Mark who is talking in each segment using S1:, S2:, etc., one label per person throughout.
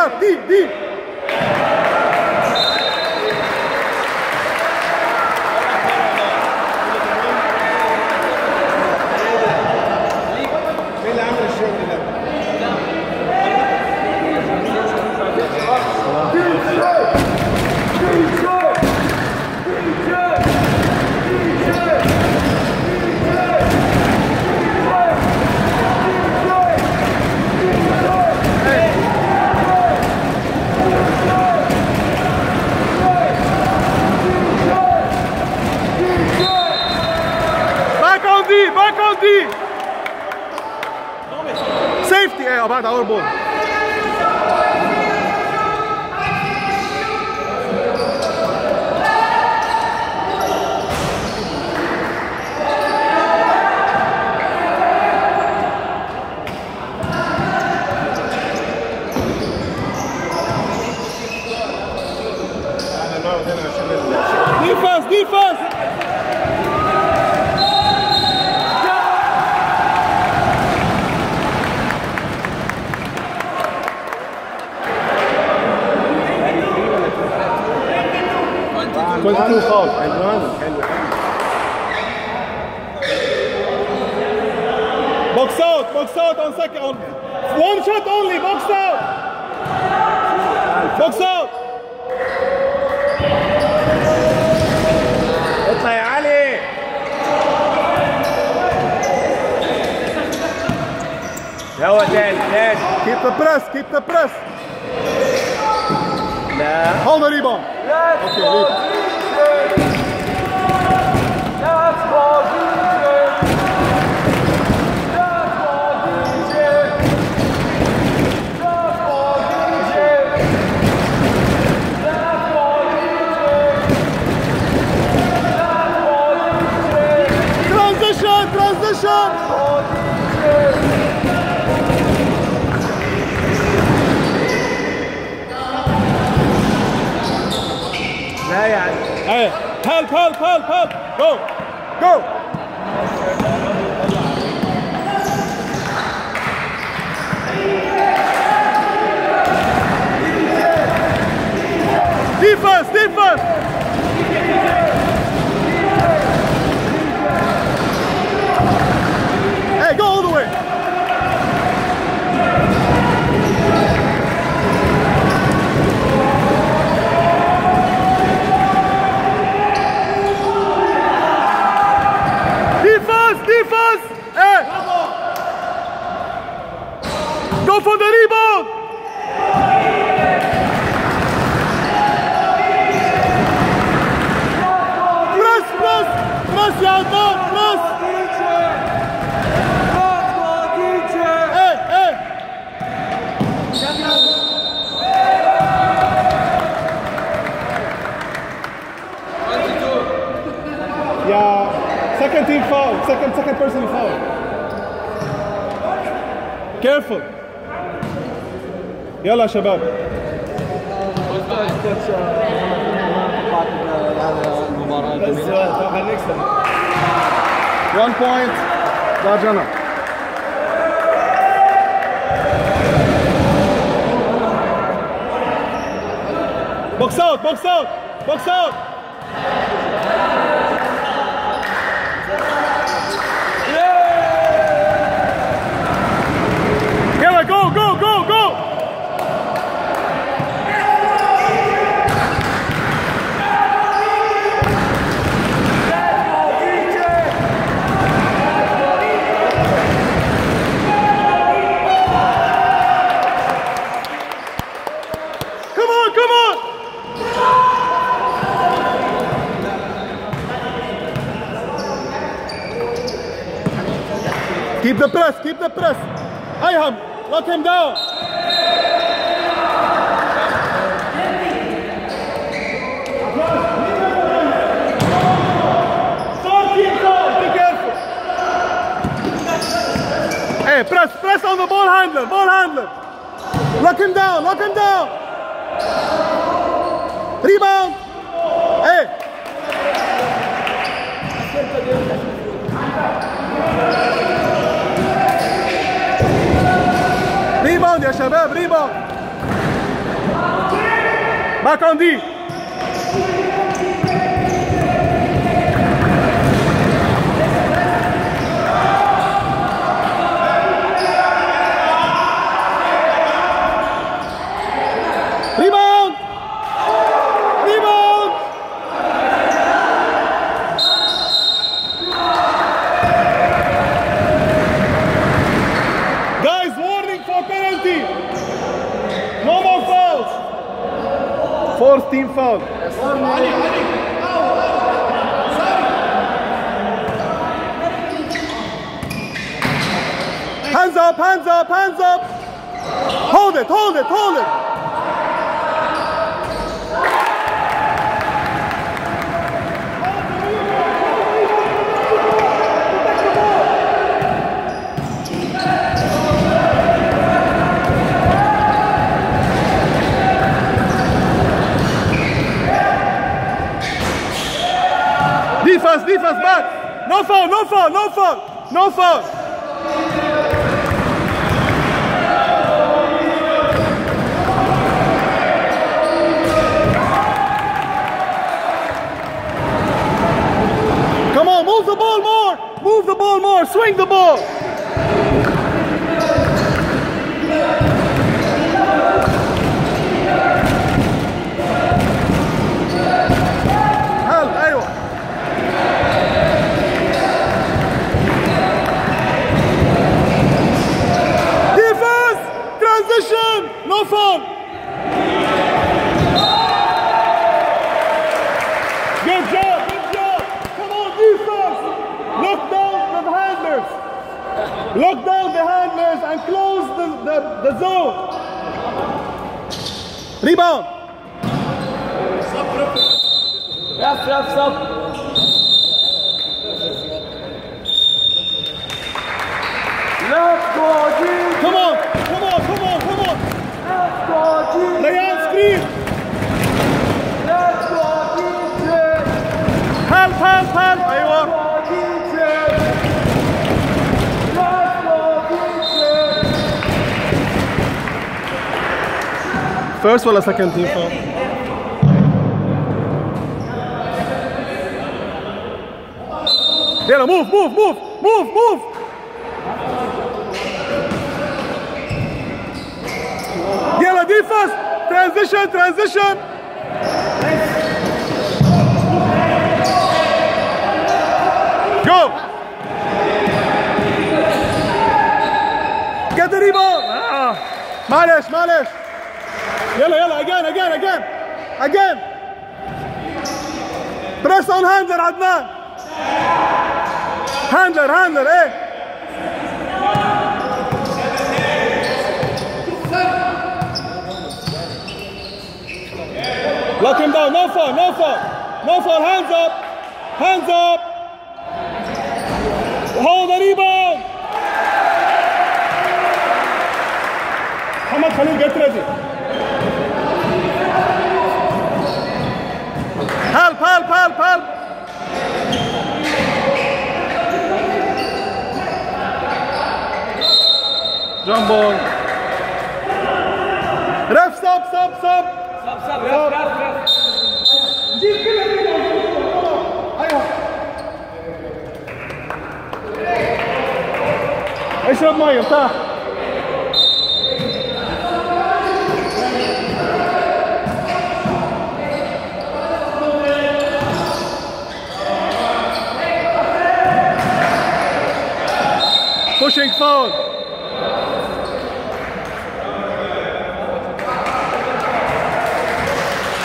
S1: Batidi! second. On one shot only, box out. Box out.
S2: اطلع يا علي هو تاني تاني
S1: Keep the press, keep the press.
S2: لا
S1: Hold the rebound. Okay, leave. Transition, Go, go. Defense, defense. Go for the rebound! Press, press! Press, Yalta! Press! Hey, hey! Yeah, second team foul, second second person foul. Careful. يلا شباب. One point. Darjana. Box out, box out, box out. The press. Ayham, lock him down. Hey, press, press on the ball handler, ball handler. Lock him down, lock him down. Rebound. Hey. ¡Viva Chababriba! ¡Macondi! Hands up, hands up, hands up. Hold it, hold it, hold it. Defense, defense, back. No foul, no foul, no foul, no foul. Come on, move the ball more. Move the ball more. Swing the ball. Foul! Good job, good job! Come on, defense! Look down the handlers! Look down the handlers and close the, the, the zone! Rebound!
S3: Ref, ref, stop. Let's go, G.
S1: Come on, come on, come on, come on!
S3: Let's go, G.
S1: Rayan screen!
S3: Let's go, DJ. 팔, 팔, 팔.
S1: First wala second team foul? Yeah, move, move, move, move, move! Dela, defense! Transition, transition! معلش معلش يلا يلا again again again again press on handler عدنان handler handler ايه Lock him down, no foul, no foul, no foul, hands up, hands up, hold the rebound. Başkanı getirdi. Help, help, help, help. Jump ball. Ref, stop, stop, stop.
S3: Stop, stop, ref, ref, ref.
S1: Esse é o maior, tá? pushing foul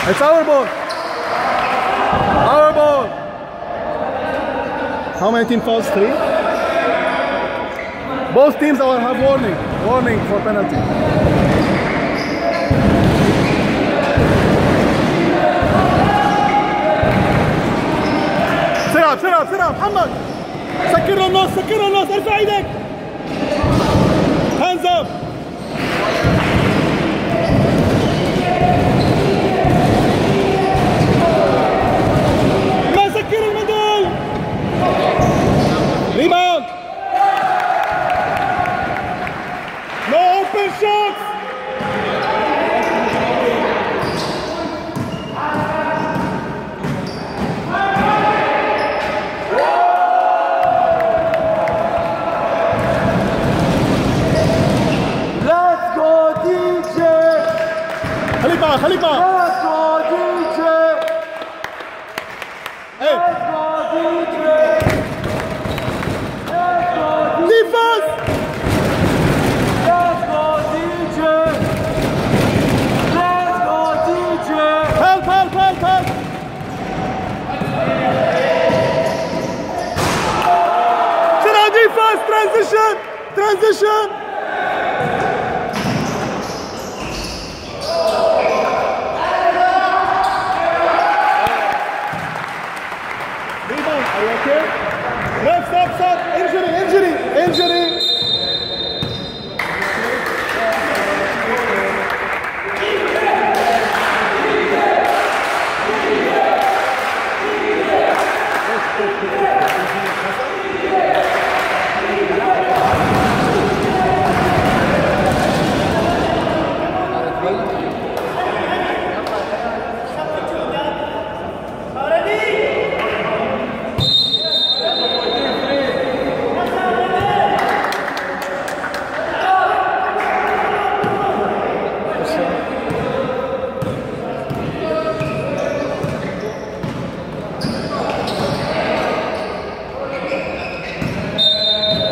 S1: it's our ball our ball. How many team fouls? Three? Both teams will have warning. Warning for penalty. بسرعة بسرعة بسرعة محمد سكر له النص سكر له النص ارفع ايدك hands up. Transition! Rebound, are you okay? Stop, stop, stop! Injury, injury, injury!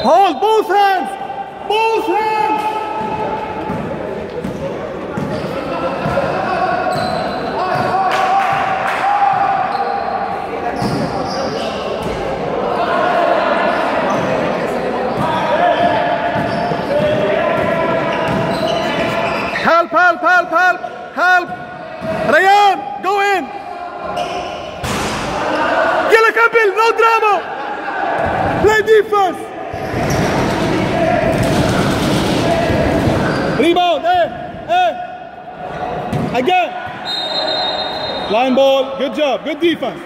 S1: Hold both hands! Both hands! Help, help, help, help, help! Rayan, go in! Yalla Campbell, no drama! Play defense! Rebound, eh, eh. Again. Line ball, good job, good defense.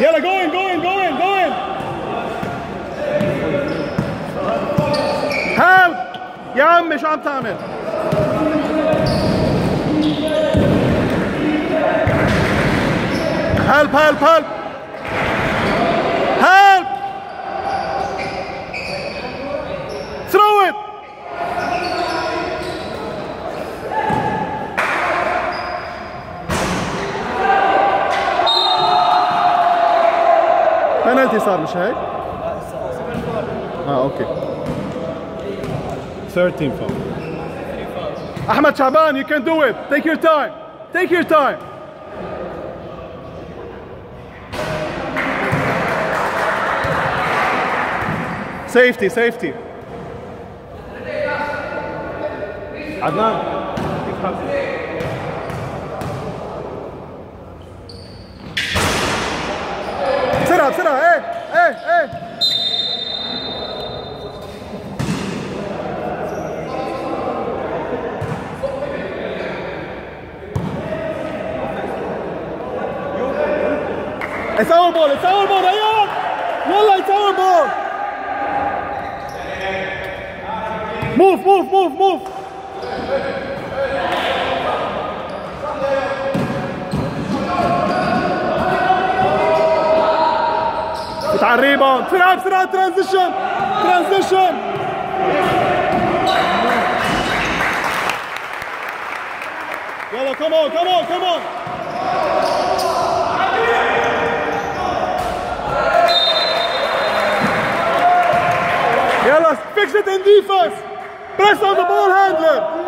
S1: Yalla, go in, go in, go in, go in. Help! يا عمي شو عم تعمل؟ Help, help, help! sarmış ahead? Ah, okay. 13 foul. Ahmed Chaban, you can do it. Take your time. Take your time. Safety, safety. Adnan. It's our ball, it's our ball, Rayyan! Wallah, it's our ball! Move, move, move, move! بتاع الريباوند بسرعة بسرعة ترانزيشن ترانزيشن يلا كمان كمان كمان fix it in defense. Press on the ball handler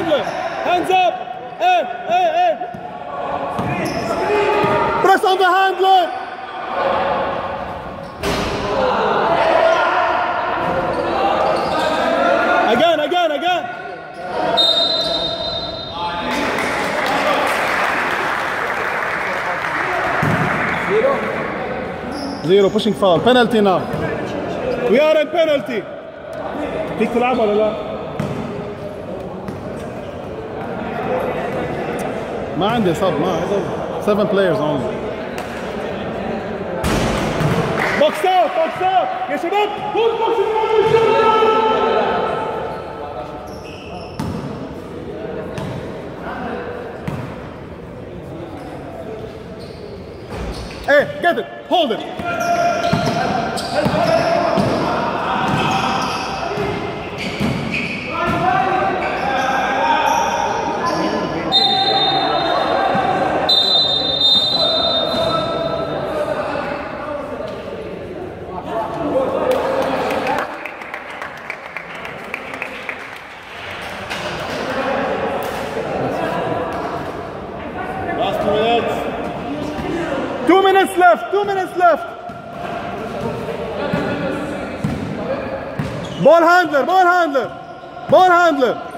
S1: press on the handler hands up hey hey hey press on the handler again again again Zero pushing foul. Penalty now. We are in penalty. فيك تلعب ولا لا؟ Mind this up, man. Seven players only. Box out, box out. Yes, it
S2: up. Who's boxing
S1: out? Hey, get it, hold it. Ball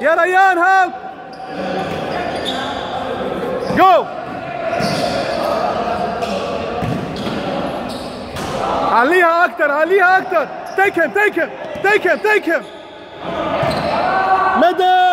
S1: يا ريان هاو جو عليها أكتر عليها أكتر. Take هيم take هيم take هيم take هيم مدى.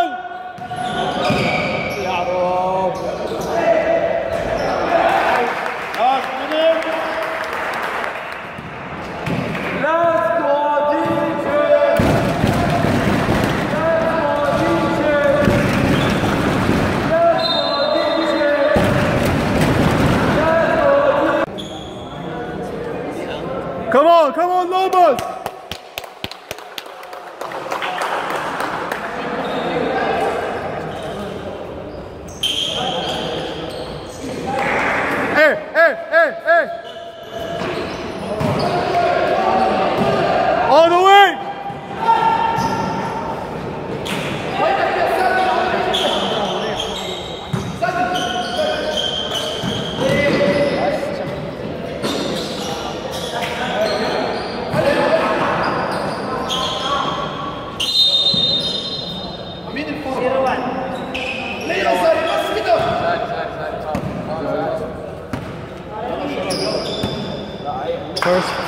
S1: On, come on, Lobos! Hey, hey, hey, hey! All the way!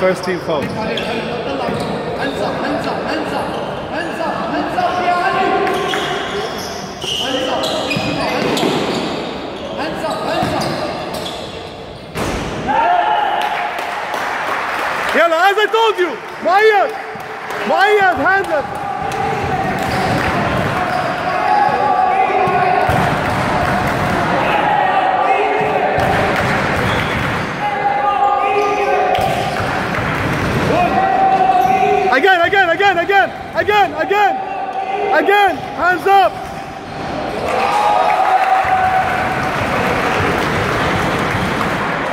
S1: first team fault. Hands up,
S3: hands up, hands up, hands up, hands up, Hands up, hands up, hands up.
S1: As I told you, Mayyad, Mayyad, hands up. Again, again, again, hands up.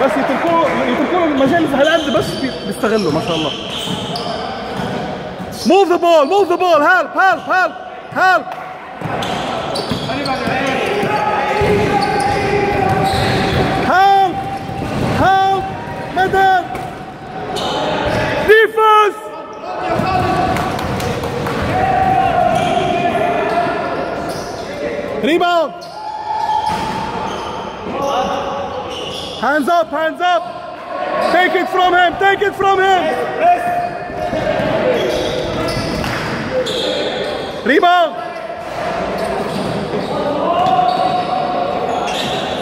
S1: بس يتركوا يتركوا المجال هالقد بس بي- بيستغلوا ما شاء الله. Move the ball, move the ball, help, help, help. Help, Hands up, hands up. Take it from him, take it from him. Rebound.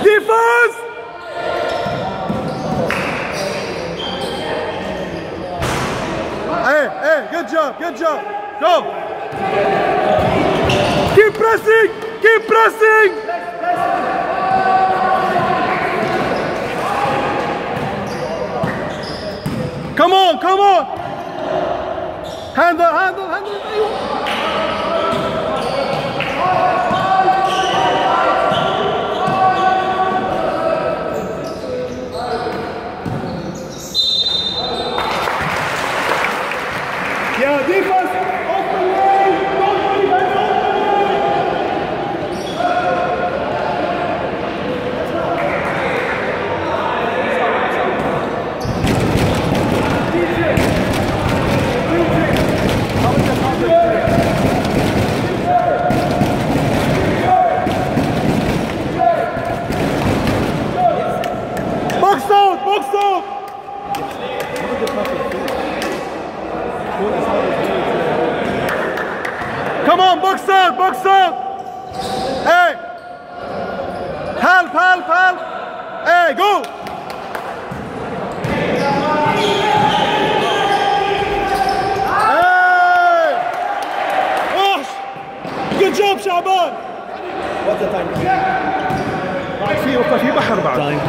S1: Defense. Hey, hey, good job, good job. Go. Keep pressing, keep pressing. Come on, come on. Handle, handle, handle. اقصد إيه؟ هلف هلف هلف إيه جو اي وحش جود جوب شعبان! وات ذا تايم
S2: بعد في وقت في بحر بعد.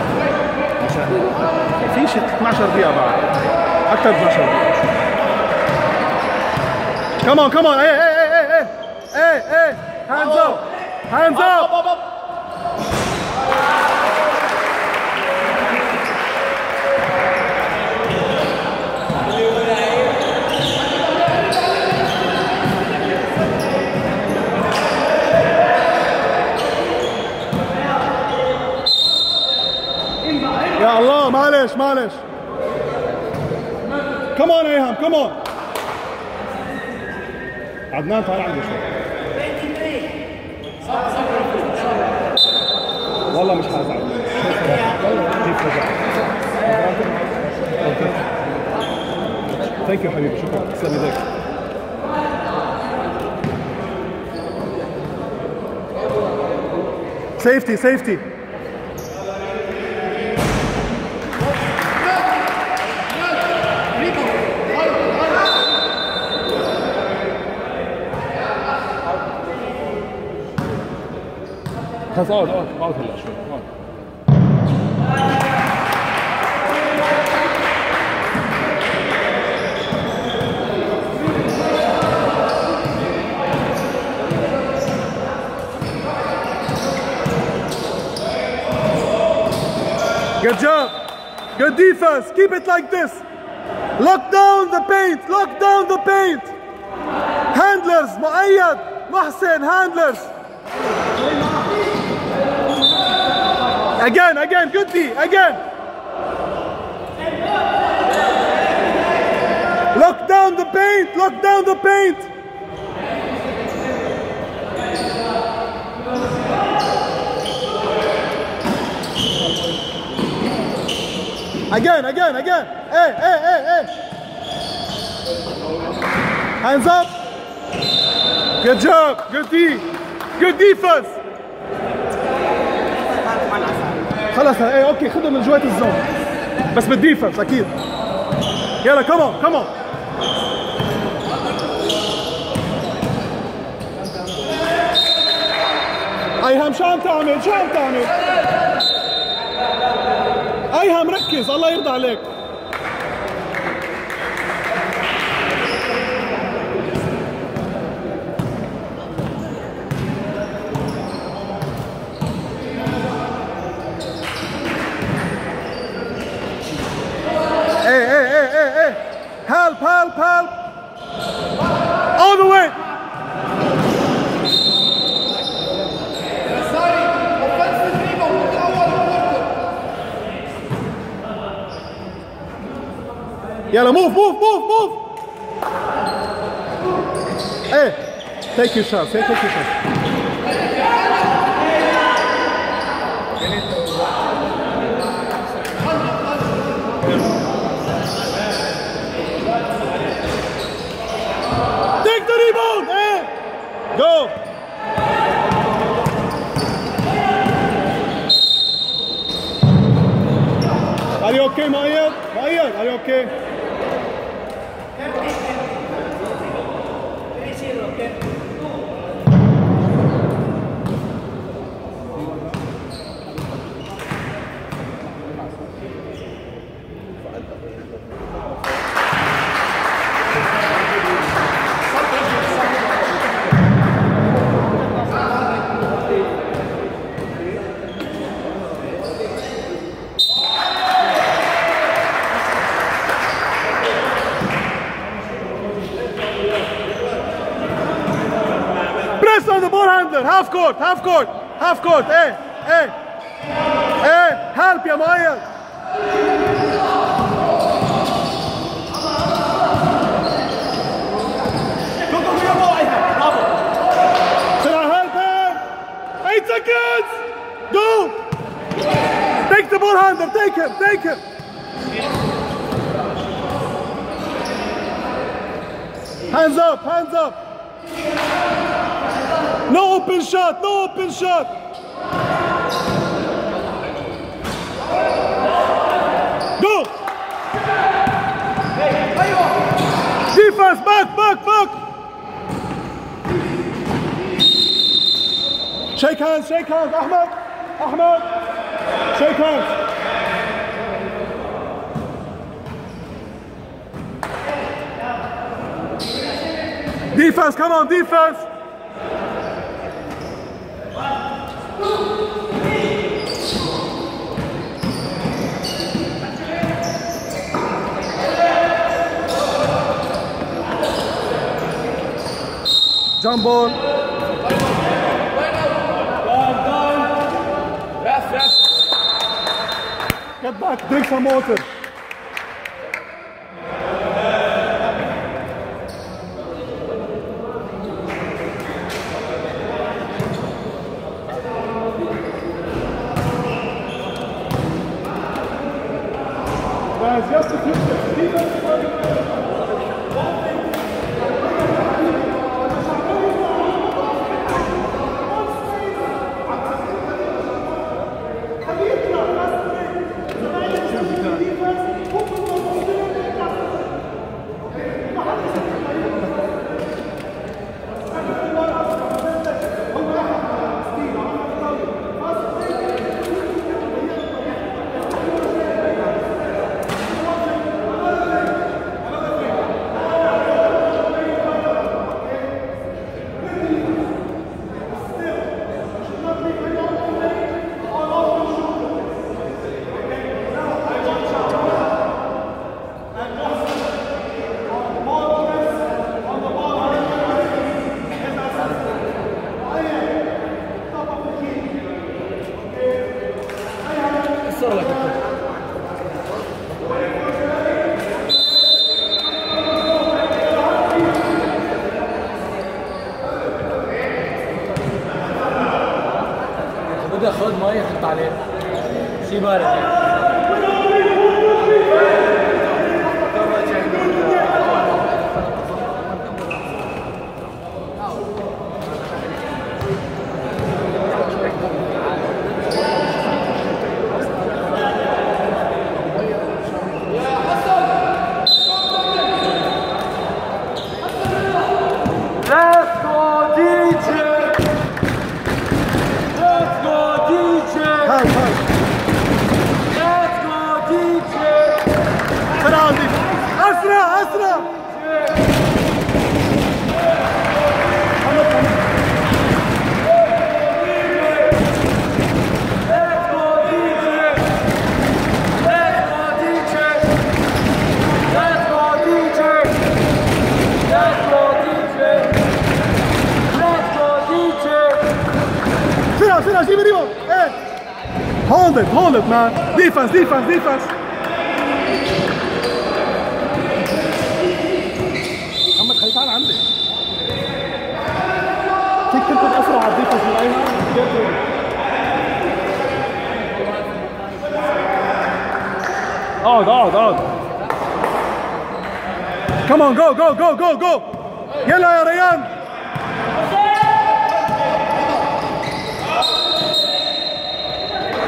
S2: في شي 12 دقيقة بعد. أكثر 12 دقيقة.
S1: كمان كمان إيه إيه Hey, hey! Hands up! Hands up! يا الله معلش معلش كمان ايهم كمان عدنان تعال عندي شوي والله مش رجع ثانك يو حبيبي. شكرا. تسلم إيديك. سيفتي سيفتي خلاص اقعد اقعد اقعد Good defense. Keep it like this. Lock down the paint. Lock down the paint. Handlers. Muayyad. Mahsen, Handlers. Again, again. Good D. Again. Lock down the paint. Lock down the paint. Again, again, again. Hey, hey, hey, hey. Hands up. Good job, good D. Good defense. خلاص إيه أوكي خدهم من جوات الزون بس بالديفنس أكيد يلا كمان كمان ايهم شو عم تعمل شو عم تعمل ايها مركز الله يرضى عليك Help, help, help! All the way! Yalla, move, move, move, move. Hey, take your shots. Hey, take your shots. Take the rebound. Go. Are you okay, Mayed? Mayed, are you okay? Press on the ball handler. Half court, half court, half court. Hey, hey, hey, help Yamaya. seconds! Go! Take the ball handler, take him, take him! Hands up, hands up! No open shot. No open shot. Go. Defense. Back. Back. Back. Shake hands. Shake hands. Ahmed. Ahmed. Shake hands. Defense, come on, defense. Jump ball. Get back, drink some water. تنقل أسرع على الديفنس من اقعد اقعد اقعد كمان جو جو جو جو جو يلا يا ريان.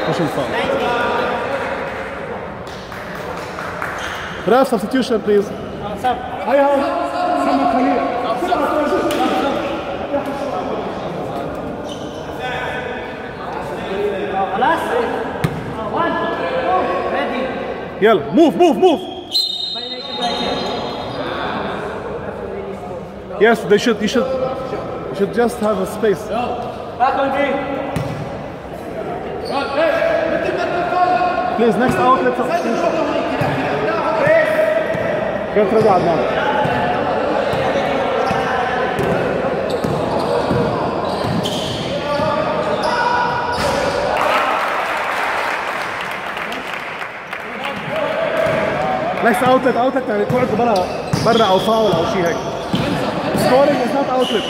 S1: مش الفاول Ref substitution please. هيا خليل Yalla, move, move, move. Yes, they should, you should, you should just have a space. Please, next outlet. Can't ليس اوتلت اوتلت يعني تقعد برا برا أو فاول أو شيء هيك. سكورينج از نوت اوتلت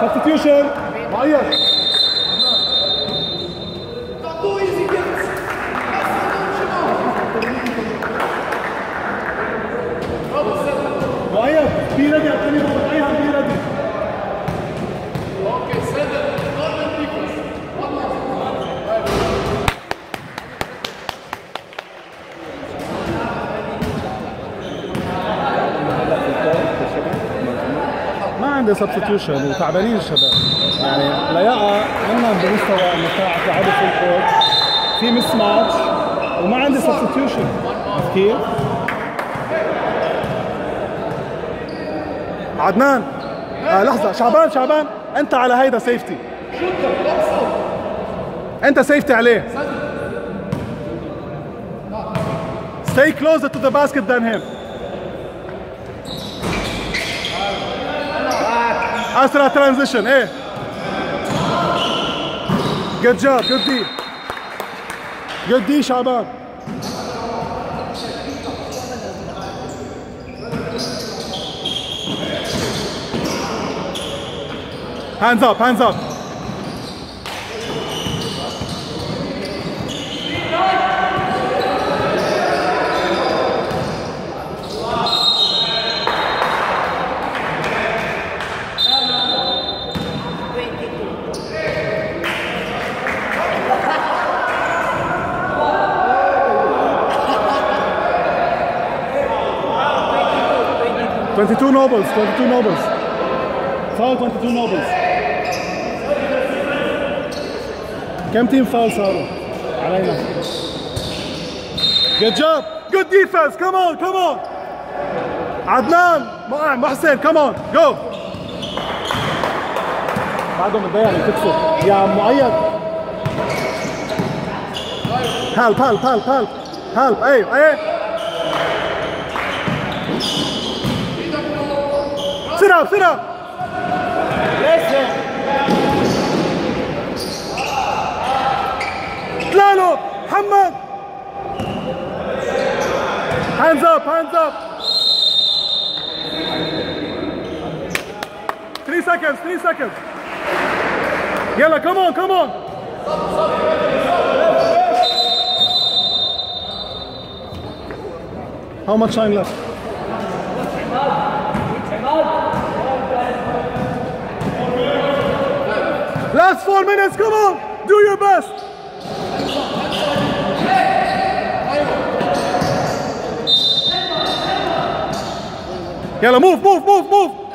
S1: سبستيوشن معين سبستيوشن وتعبانين الشباب. يعني لياقة منهم بمستوى انه لعبة في الكورت في مس ماتش وما عندي سبستيوشن كيف؟ عدنان. آه لحظة. شعبان شعبان. أنت على هيدا سيفتي أنت سيفتي عليه. Stay closer to the basket than him. Asra transition, eh? Good job, good D. Good D, Shaban. Hands up, hands up. Twenty-two nobles, twenty-two nobles. Foul 22 nobles. كم تيم فاول صاروا؟ علينا. Good job. Good defense. Come on, come on. عدنان محسن come on go. بعدهم متضايق تكسب يا مؤيد. help help help help help أيوه إيه up, sit up. Listen. Lalo, Hamad. Hands up, hands up. Three seconds, three seconds. Yella, come on, come on. How much time left? four minutes, come on, do your best. Yellow, move, move, move, move.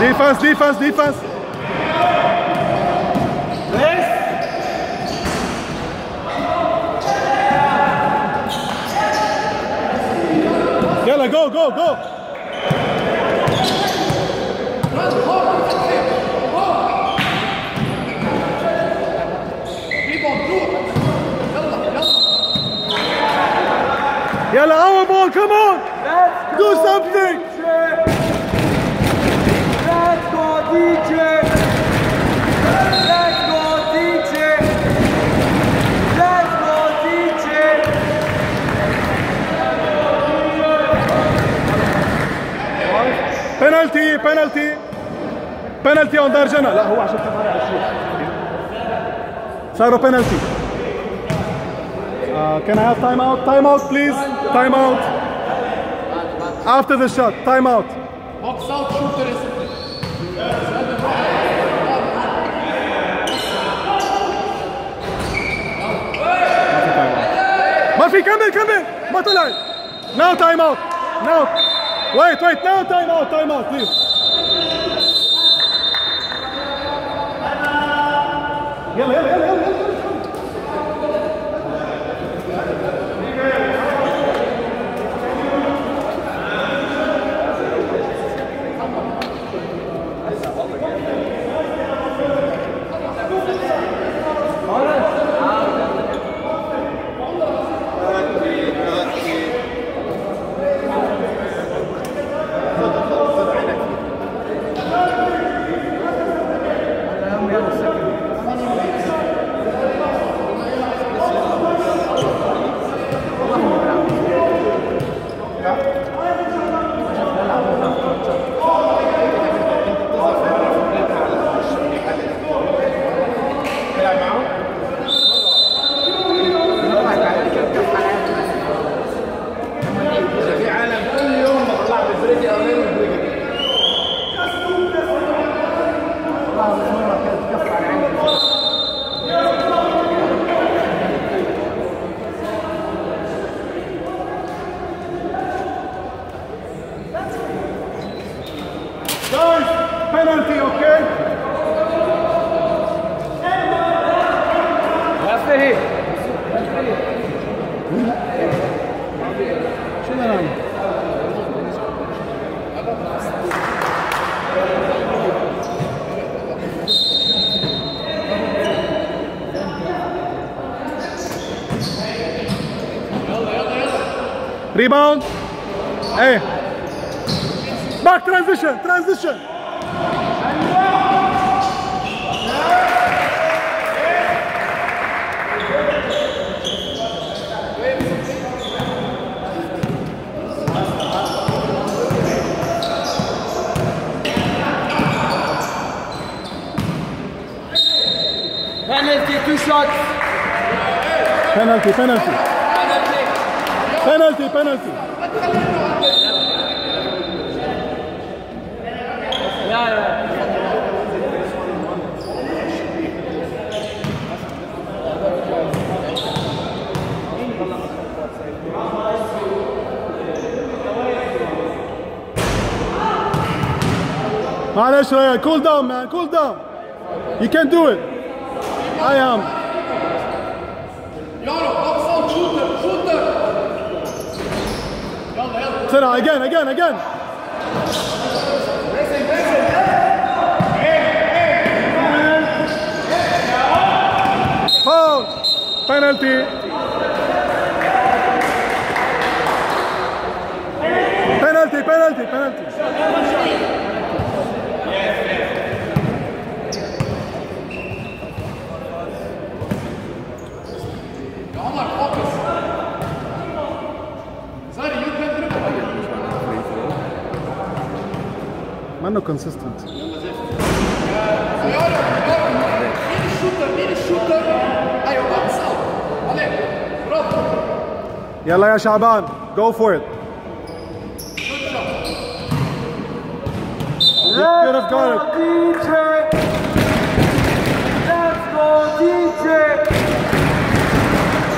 S1: Defense, defense, defense. go, go. Yellow, our ball, come on!
S3: Let's Do something!
S1: penalty penalty penalty on دارجنا لا هو عشان كمان على الشوط صاروا penalty uh, can I have time out time out please time out after the shot time out
S2: Box out, shooter is
S1: ما في كمل كمل ما طلع now time out now Wait, wait, não, time out, time out, please.
S2: Ele, ele, ele,
S1: ele. Penalty,
S3: two shots.
S1: Penalty, penalty. Penalty, penalty. معلش ريان cool down man cool down you can do it I am. Um... Sit Tera, again, again, again. Foul. Penalty. Penalty, penalty, penalty. no consistent. Yalla ya Shaban, go for it. You could have got it.
S3: DJ. Let's go DJ.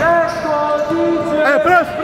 S3: Let's go DJ.
S1: Hey, press.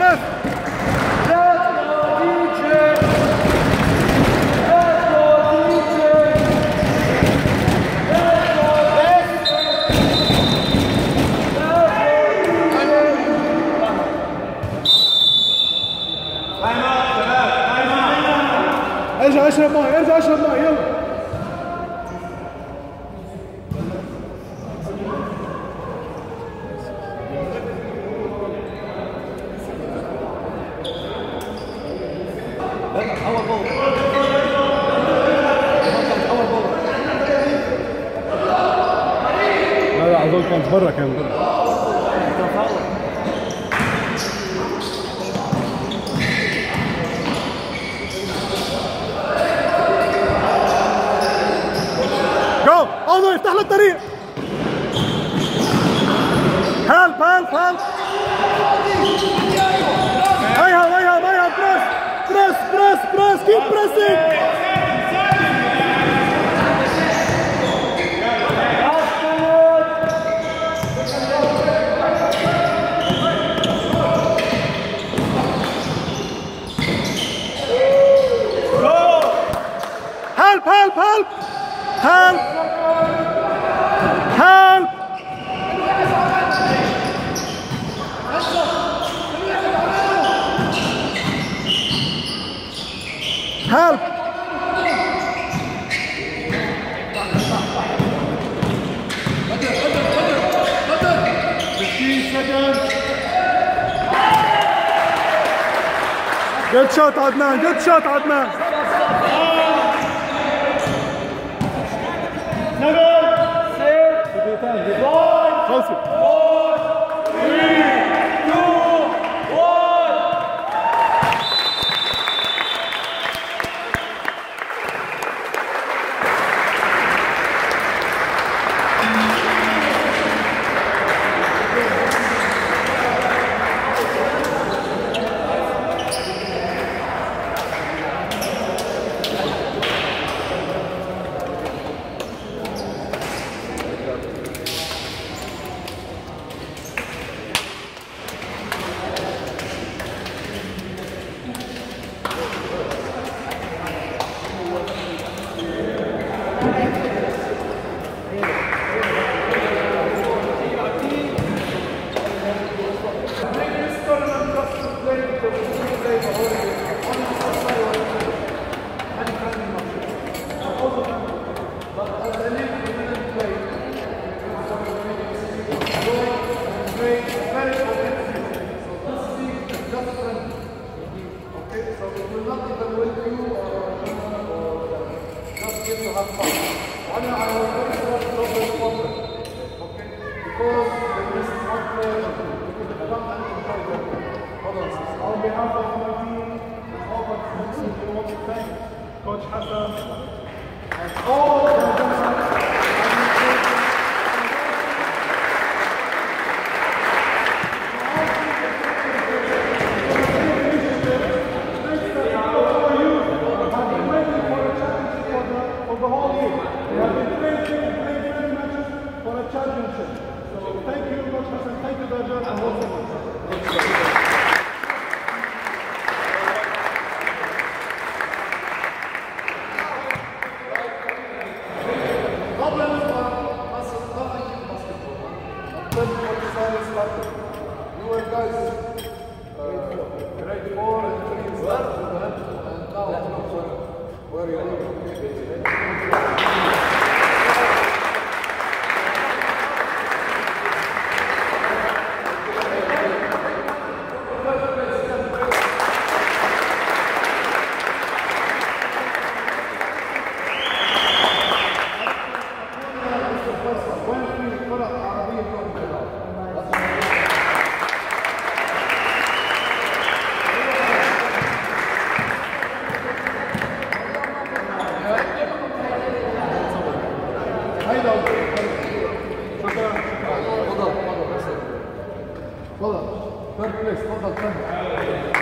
S1: هارب جود شوت عدنان جود شوت عدنان Seven, six, five, four, three.
S4: Coach Hassan, and
S1: all the スタートだったん
S5: だ。